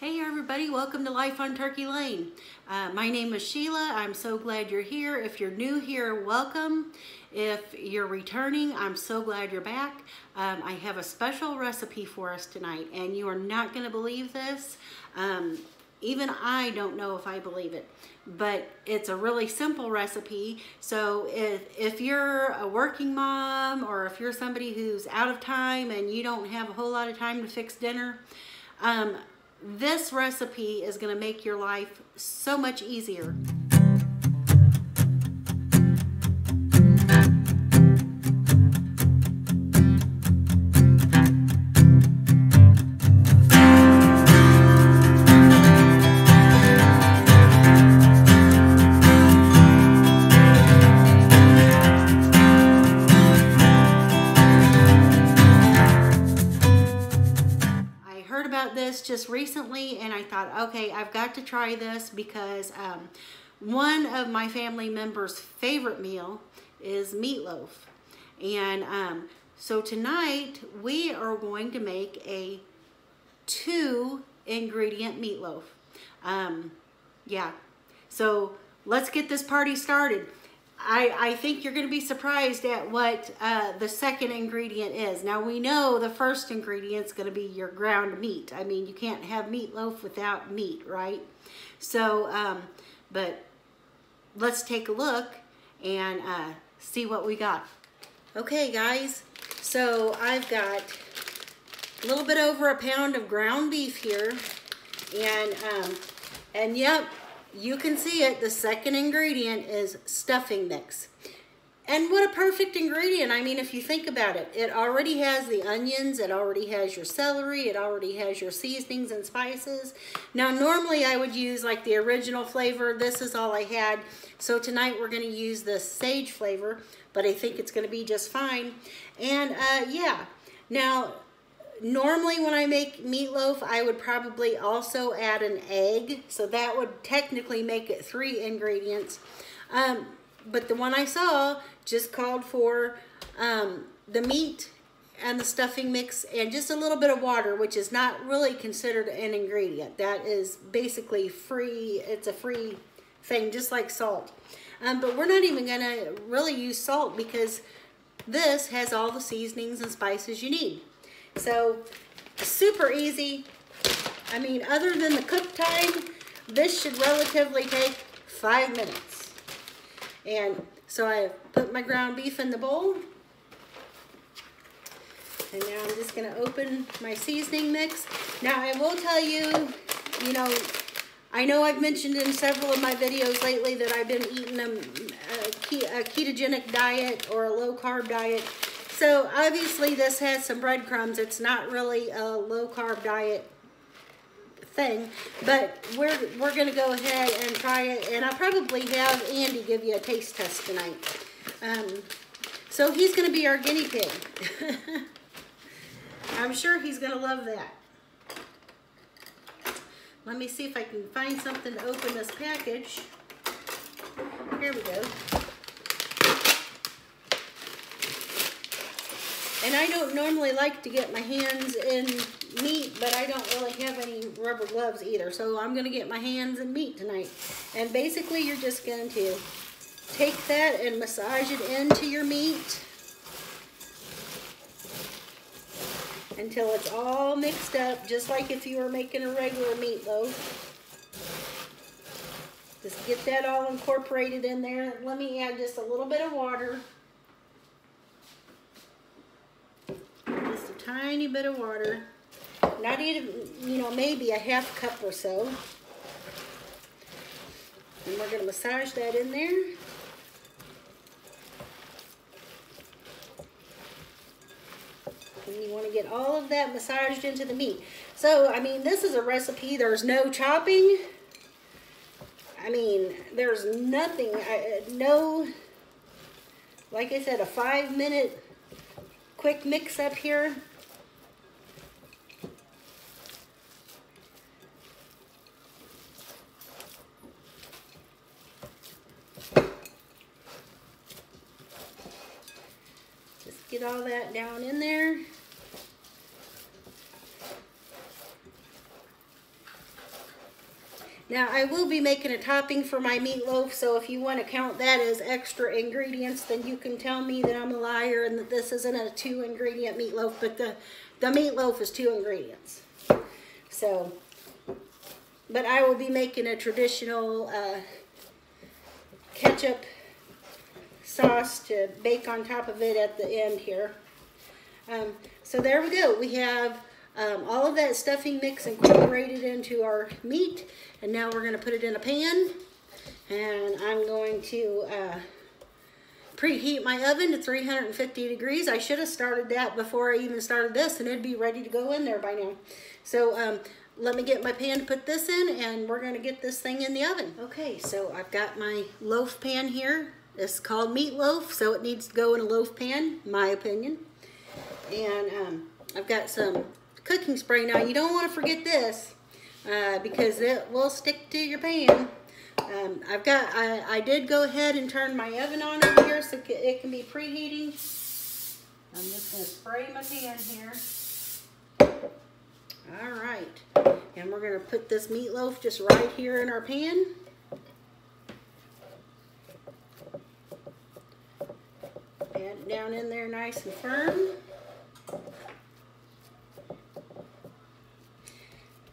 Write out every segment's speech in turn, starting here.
Hey everybody, welcome to Life on Turkey Lane. Uh, my name is Sheila. I'm so glad you're here. If you're new here, welcome. If you're returning, I'm so glad you're back. Um, I have a special recipe for us tonight and you are not going to believe this. Um, even I don't know if I believe it, but it's a really simple recipe. So if, if you're a working mom or if you're somebody who's out of time and you don't have a whole lot of time to fix dinner, um, this recipe is going to make your life so much easier. This recently and I thought, okay, I've got to try this because um, one of my family members' favorite meal is meatloaf. And um, so tonight we are going to make a two ingredient meatloaf. Um, yeah, so let's get this party started. I, I think you're going to be surprised at what uh, the second ingredient is. Now we know the first ingredient is going to be your ground meat. I mean, you can't have meatloaf without meat, right? So, um, but let's take a look and uh, see what we got. Okay, guys, so I've got a little bit over a pound of ground beef here. And, um, and yep, you can see it, the second ingredient is stuffing mix. And what a perfect ingredient. I mean, if you think about it, it already has the onions, it already has your celery, it already has your seasonings and spices. Now, normally I would use like the original flavor. This is all I had. So tonight we're gonna use the sage flavor, but I think it's gonna be just fine. And uh, yeah, now normally when I make meatloaf, I would probably also add an egg. So that would technically make it three ingredients. Um, but the one I saw just called for um, the meat and the stuffing mix and just a little bit of water, which is not really considered an ingredient. That is basically free. It's a free thing, just like salt. Um, but we're not even going to really use salt because this has all the seasonings and spices you need. So super easy. I mean, other than the cook time, this should relatively take five minutes. And so I put my ground beef in the bowl. And now I'm just gonna open my seasoning mix. Now I will tell you, you know, I know I've mentioned in several of my videos lately that I've been eating a, a ketogenic diet or a low carb diet. So obviously this has some breadcrumbs. It's not really a low carb diet thing, but we're, we're gonna go ahead and try it and I'll probably have Andy give you a taste test tonight. Um, so he's gonna be our guinea pig. I'm sure he's gonna love that. Let me see if I can find something to open this package. Here we go. And I don't normally like to get my hands in meat, but I don't really have any rubber gloves either. So I'm going to get my hands in meat tonight. And basically you're just going to take that and massage it into your meat until it's all mixed up, just like if you were making a regular meatloaf. Just get that all incorporated in there. Let me add just a little bit of water. Tiny bit of water. Not even, you know, maybe a half cup or so. And we're going to massage that in there. And you want to get all of that massaged into the meat. So, I mean, this is a recipe. There's no chopping. I mean, there's nothing, I, uh, no, like I said, a five minute quick mix up here. Get all that down in there. Now I will be making a topping for my meatloaf, so if you want to count that as extra ingredients, then you can tell me that I'm a liar and that this isn't a two ingredient meatloaf, but the, the meatloaf is two ingredients. So, but I will be making a traditional uh, ketchup sauce to bake on top of it at the end here. Um, so there we go. We have um, all of that stuffing mix incorporated into our meat. And now we're gonna put it in a pan. And I'm going to uh, preheat my oven to 350 degrees. I should have started that before I even started this and it'd be ready to go in there by now. So um, let me get my pan to put this in and we're gonna get this thing in the oven. Okay, so I've got my loaf pan here. It's called meatloaf, so it needs to go in a loaf pan, my opinion. And um, I've got some cooking spray. Now, you don't want to forget this uh, because it will stick to your pan. Um, I've got, I, I did go ahead and turn my oven on over here so it can be preheating. I'm just going to spray my pan here. All right. And we're going to put this meatloaf just right here in our pan. Pat down in there nice and firm.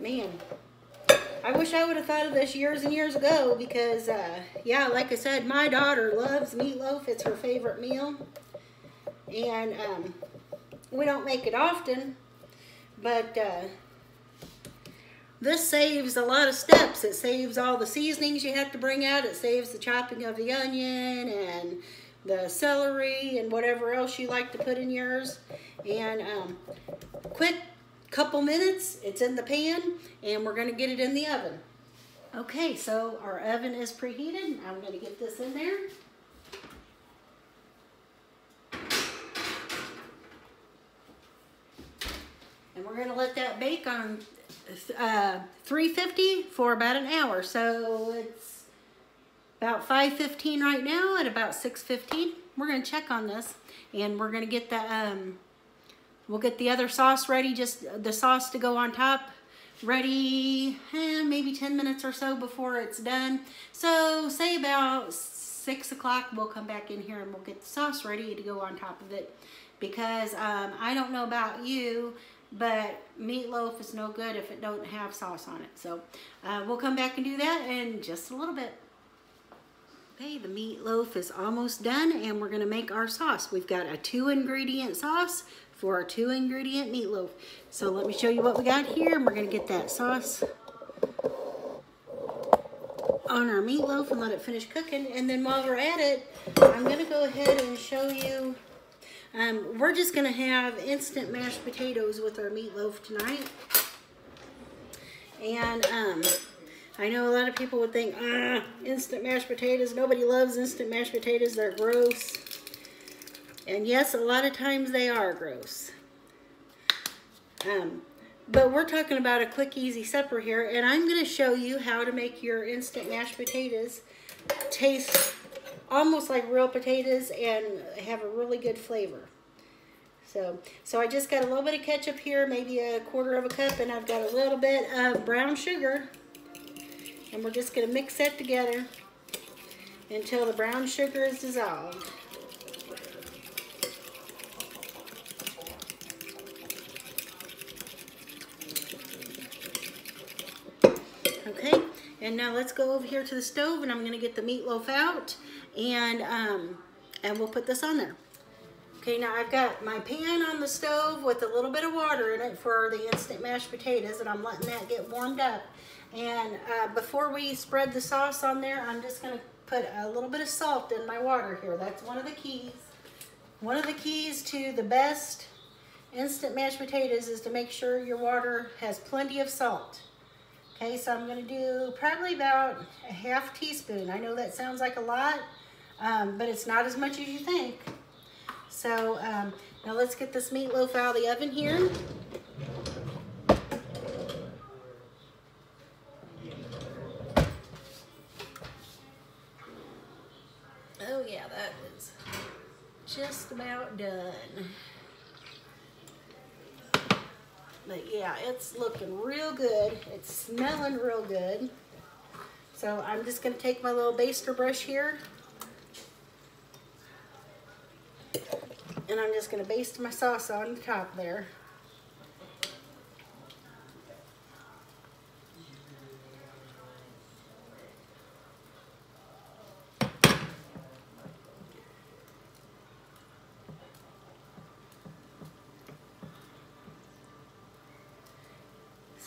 man, I wish I would have thought of this years and years ago because, uh, yeah, like I said, my daughter loves meatloaf. It's her favorite meal. And um, we don't make it often, but uh, this saves a lot of steps. It saves all the seasonings you have to bring out. It saves the chopping of the onion and the celery and whatever else you like to put in yours. And um, quick couple minutes, it's in the pan, and we're gonna get it in the oven. Okay, so our oven is preheated. I'm gonna get this in there. And we're gonna let that bake on uh, 350 for about an hour. So it's about 5.15 right now at about 6.15. We're gonna check on this and we're gonna get the um, We'll get the other sauce ready, just the sauce to go on top ready eh, maybe 10 minutes or so before it's done. So say about six o'clock, we'll come back in here and we'll get the sauce ready to go on top of it. Because um, I don't know about you, but meatloaf is no good if it don't have sauce on it. So uh, we'll come back and do that in just a little bit. Okay, the meatloaf is almost done and we're gonna make our sauce. We've got a two ingredient sauce for our two ingredient meatloaf. So let me show you what we got here and we're gonna get that sauce on our meatloaf and let it finish cooking. And then while we're at it, I'm gonna go ahead and show you, um, we're just gonna have instant mashed potatoes with our meatloaf tonight. And um, I know a lot of people would think, ah, instant mashed potatoes. Nobody loves instant mashed potatoes. They're gross. And yes, a lot of times they are gross. Um, but we're talking about a quick, easy supper here. And I'm going to show you how to make your instant mashed potatoes taste almost like real potatoes and have a really good flavor. So, so I just got a little bit of ketchup here, maybe a quarter of a cup, and I've got a little bit of brown sugar. And we're just going to mix that together until the brown sugar is dissolved. Okay, and now let's go over here to the stove and I'm gonna get the meatloaf out and, um, and we'll put this on there. Okay, now I've got my pan on the stove with a little bit of water in it for the instant mashed potatoes and I'm letting that get warmed up. And uh, before we spread the sauce on there, I'm just gonna put a little bit of salt in my water here. That's one of the keys. One of the keys to the best instant mashed potatoes is to make sure your water has plenty of salt. Okay, so I'm gonna do probably about a half teaspoon. I know that sounds like a lot, um, but it's not as much as you think. So um, now let's get this meatloaf out of the oven here. Oh yeah, that is just about done. But yeah, it's looking real good. It's smelling real good. So I'm just gonna take my little baster brush here. And I'm just gonna baste my sauce on the top there.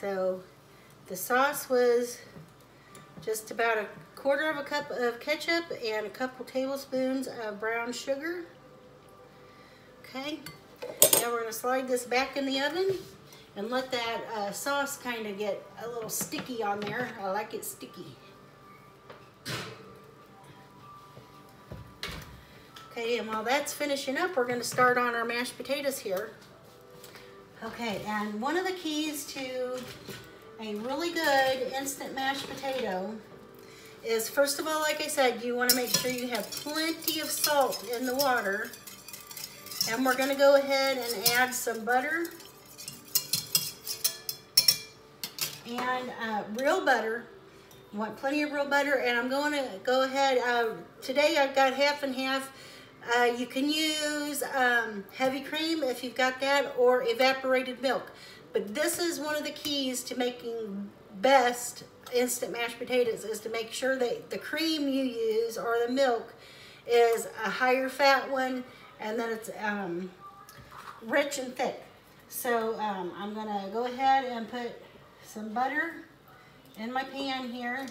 So the sauce was just about a quarter of a cup of ketchup and a couple tablespoons of brown sugar. Okay, now we're gonna slide this back in the oven and let that uh, sauce kind of get a little sticky on there. I like it sticky. Okay, and while that's finishing up, we're gonna start on our mashed potatoes here. Okay, and one of the keys to a really good instant mashed potato is first of all, like I said, you wanna make sure you have plenty of salt in the water. And we're gonna go ahead and add some butter and uh, real butter. You want plenty of real butter and I'm going to go ahead, uh, today I've got half and half. Uh, you can use um, heavy cream if you've got that or evaporated milk. But this is one of the keys to making best instant mashed potatoes is to make sure that the cream you use or the milk is a higher fat one and then it's um, rich and thick. So um, I'm gonna go ahead and put some butter in my pan here.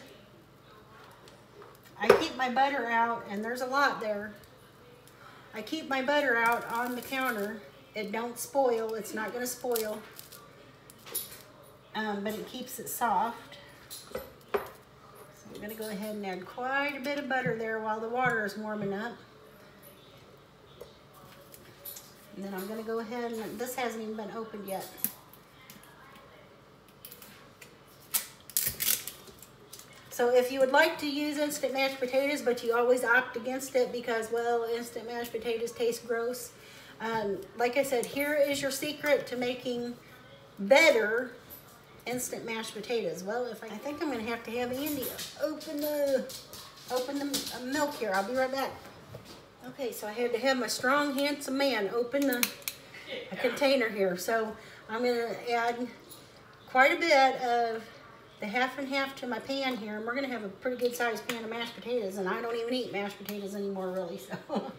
I keep my butter out and there's a lot there. I keep my butter out on the counter. It don't spoil, it's not gonna spoil. Um, but it keeps it soft. So I'm gonna go ahead and add quite a bit of butter there while the water is warming up. And then I'm gonna go ahead and, this hasn't even been opened yet. So if you would like to use instant mashed potatoes, but you always opt against it because, well, instant mashed potatoes taste gross. Um, like I said, here is your secret to making better instant mashed potatoes. Well, if I, I think I'm gonna have to have Andy open the, open the milk here. I'll be right back. Okay, so I had to have my strong, handsome man open the container here. So I'm gonna add quite a bit of the half and half to my pan here, and we're gonna have a pretty good sized pan of mashed potatoes, and I don't even eat mashed potatoes anymore really, so,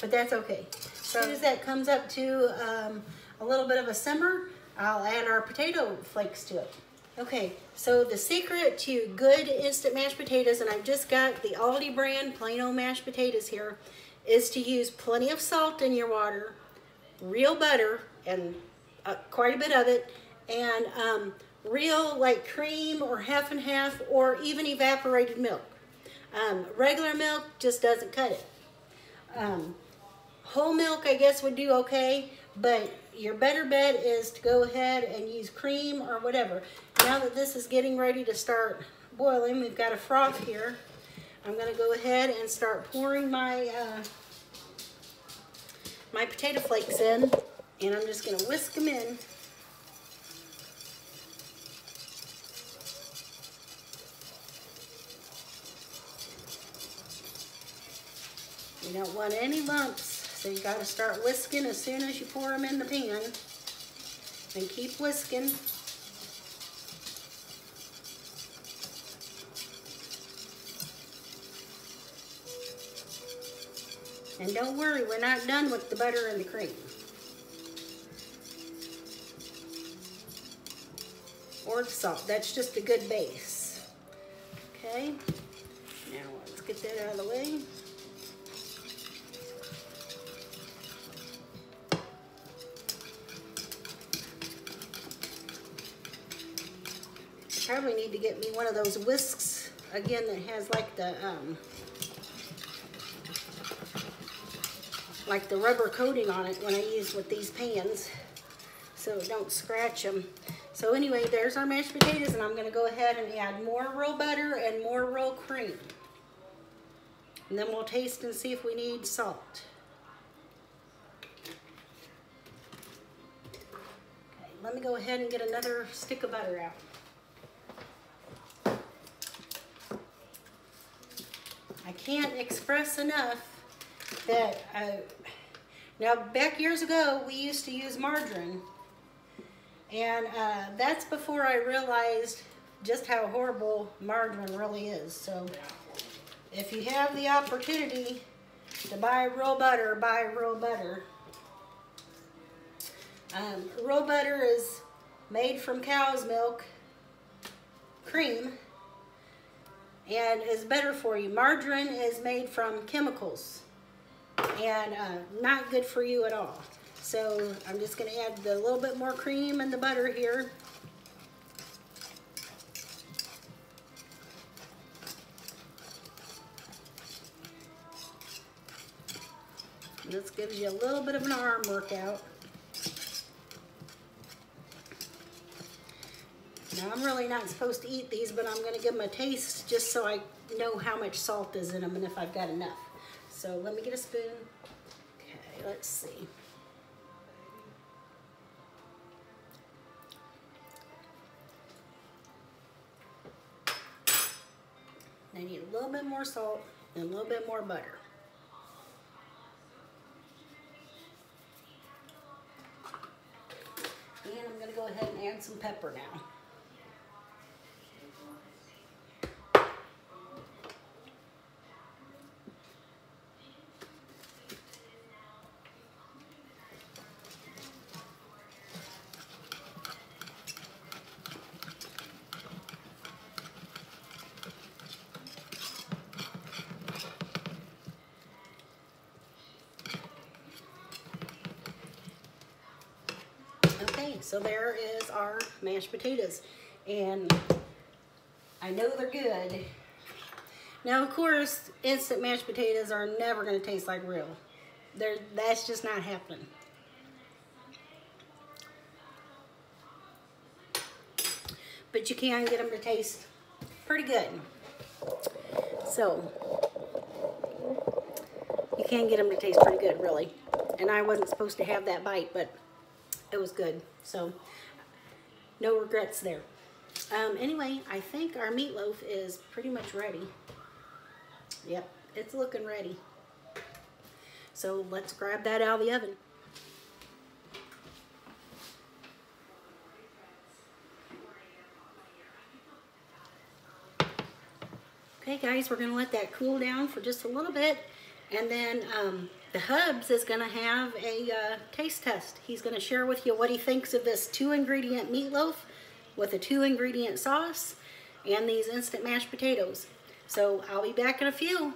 but that's okay. As soon as that comes up to um, a little bit of a simmer, I'll add our potato flakes to it. Okay, so the secret to good instant mashed potatoes, and I've just got the Aldi brand plain old mashed potatoes here, is to use plenty of salt in your water, real butter, and uh, quite a bit of it, and um, real like cream or half and half or even evaporated milk. Um, regular milk just doesn't cut it. Um, whole milk I guess would do okay, but your better bet is to go ahead and use cream or whatever. Now that this is getting ready to start boiling, we've got a froth here. I'm gonna go ahead and start pouring my uh, my potato flakes in, and I'm just gonna whisk them in. You don't want any lumps, so you gotta start whisking as soon as you pour them in the pan. And keep whisking. And don't worry, we're not done with the butter and the cream. Or the salt, that's just a good base. Okay, now let's get that out of the way. Probably need to get me one of those whisks again that has like the um, like the rubber coating on it when I use with these pans so don't scratch them. So anyway, there's our mashed potatoes and I'm gonna go ahead and add more real butter and more real cream. And then we'll taste and see if we need salt. Okay, let me go ahead and get another stick of butter out. Can't express enough that uh, now back years ago we used to use margarine. And uh, that's before I realized just how horrible margarine really is. So if you have the opportunity to buy real butter buy real butter. Um, real butter is made from cow's milk cream and is better for you. Margarine is made from chemicals and uh, not good for you at all. So I'm just going to add a little bit more cream and the butter here. This gives you a little bit of an arm workout. Now I'm really not supposed to eat these, but I'm gonna give them a taste just so I know how much salt is in them and if I've got enough. So let me get a spoon. Okay, let's see. I need a little bit more salt and a little bit more butter. And I'm gonna go ahead and add some pepper now. So there is our mashed potatoes. And I know they're good. Now, of course, instant mashed potatoes are never going to taste like real. They're, that's just not happening. But you can get them to taste pretty good. So, you can get them to taste pretty good, really. And I wasn't supposed to have that bite, but it was good. So no regrets there. Um, anyway, I think our meatloaf is pretty much ready. Yep, it's looking ready. So let's grab that out of the oven. Okay guys, we're gonna let that cool down for just a little bit and then um, the Hubs is going to have a uh, taste test. He's going to share with you what he thinks of this two ingredient meatloaf with a two ingredient sauce and these instant mashed potatoes. So I'll be back in a few.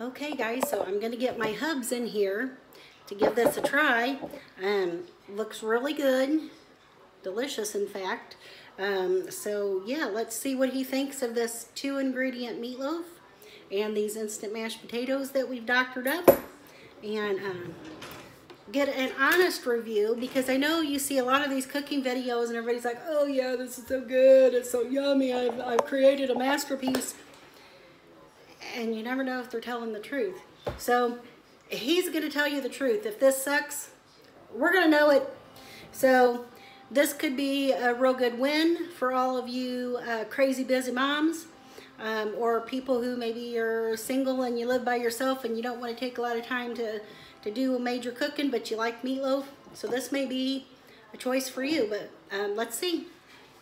Okay guys, so I'm to get my hubs in here to give this a try. Um, looks really good. Delicious, in fact. Um, so, yeah, let's see what he thinks of this two ingredient meatloaf and these instant mashed potatoes that we've doctored up. And um, get an honest review because I know you see a lot of these cooking videos and everybody's like, oh yeah, this is so good. It's so yummy. I've, I've created a masterpiece. And you never know if they're telling the truth. So he's going to tell you the truth. If this sucks, we're going to know it. So this could be a real good win for all of you uh, crazy busy moms um, or people who maybe you're single and you live by yourself and you don't want to take a lot of time to, to do a major cooking, but you like meatloaf. So this may be a choice for you, but um, let's see.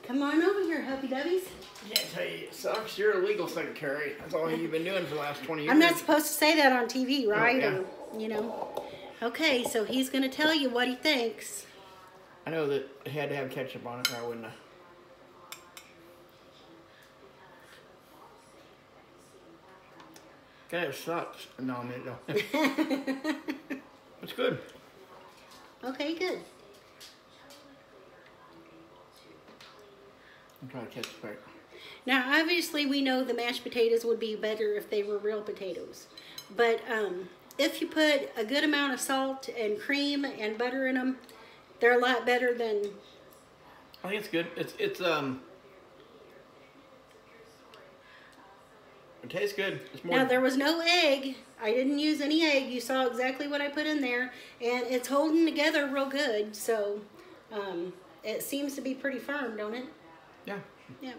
Come on over here, Hubby Dubbies. I can't tell you, it sucks. You're a legal secretary. That's all you've been doing for the last 20 years. I'm not supposed to say that on TV, oh, right? Oh, yeah. Or, you know. Okay, so he's going to tell you what he thinks. I know that it had to have ketchup on it or I wouldn't have. Okay, it sucks. No, I mean, no. it's good. Okay, good. I'm trying to catch the back. Now, obviously, we know the mashed potatoes would be better if they were real potatoes. But um, if you put a good amount of salt and cream and butter in them, they're a lot better than... I think it's good. It's, it's, um, It tastes good. It's more. Now there was no egg. I didn't use any egg. You saw exactly what I put in there, and it's holding together real good. So um, it seems to be pretty firm, don't it? Yeah. Yeah.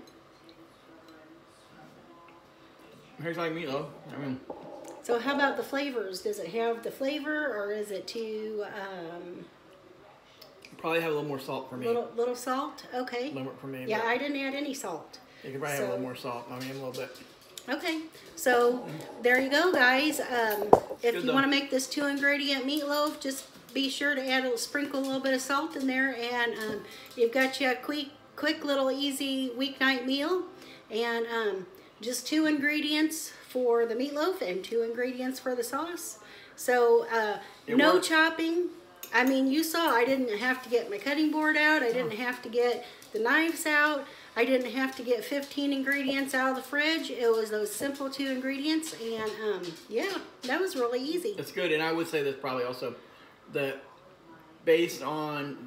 Tastes like meatloaf. I mean, So how about the flavors? Does it have the flavor, or is it too um, probably have a little more salt for me. little little salt? Okay. A little bit for me. Yeah, I didn't add any salt. You could probably have a little more salt. I mean, a little bit. Okay, so there you go, guys. Um, if Good you want to make this two ingredient meatloaf, just be sure to add a sprinkle a little bit of salt in there, and um, you've got you a quick, quick little easy weeknight meal, and um, just two ingredients for the meatloaf and two ingredients for the sauce. So uh, no works. chopping. I mean, you saw I didn't have to get my cutting board out. I didn't have to get the knives out. I didn't have to get 15 ingredients out of the fridge. It was those simple two ingredients, and um, yeah, that was really easy. It's good, and I would say this probably also that based on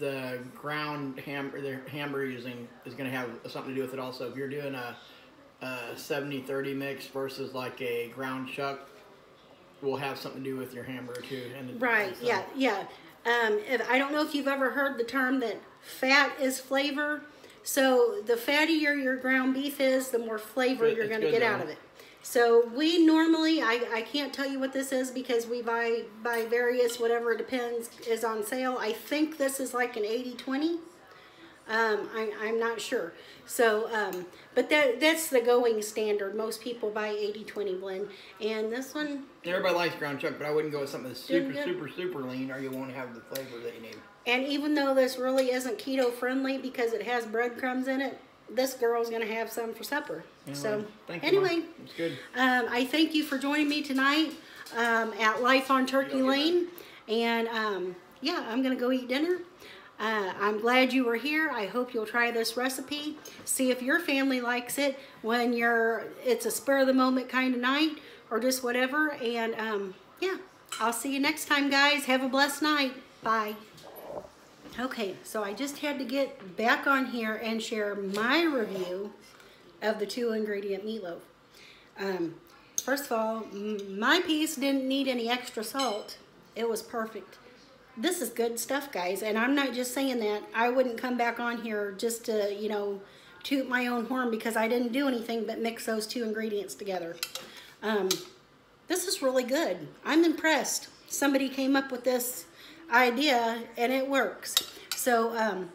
the ground ham or the hamburger using is going to have something to do with it also. If you're doing a, a 70-30 mix versus like a ground chuck, will have something to do with your hamburger too. And Right? so- Yeah, yeah. Um, if, I don't know if you've ever heard the term that fat is flavor. So the fattier your ground beef is, the more flavor Good, you're going to get though. out of it. So we normally, I, I can't tell you what this is because we buy buy various whatever it depends is on sale. I think this is like an 80-20. Um, I, I'm not sure. So, um, but that that's the going standard. Most people buy 80-20 blend. And this one, Everybody likes ground chuck, but I wouldn't go with something that's super, super, super lean, or you won't have the flavor that you need. And even though this really isn't keto friendly because it has breadcrumbs in it, this girl's gonna have some for supper. so Anyway, thank you, anyway, it's good. um, I thank you for joining me tonight um, at Life on Turkey Lane. And um, yeah, I'm gonna go eat dinner. Uh, I'm glad you were here. I hope you'll try this recipe. See if your family likes it when you're it's a spur of the moment kind of night or just whatever. And um, yeah, I'll see you next time, guys. Have a blessed night. Bye. Okay, so I just had to get back on here and share my review of the two ingredient meatloaf. Um, first of all, my piece didn't need any extra salt. It was perfect. This is good stuff, guys, and I'm not just saying that. I wouldn't come back on here just to, you know, toot my own horn because I didn't do anything but mix those two ingredients together. Um, this is really good. I'm impressed. Somebody came up with this idea and it works. So, um,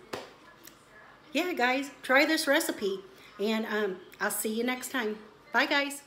yeah, guys, try this recipe and um, I'll see you next time. Bye, guys.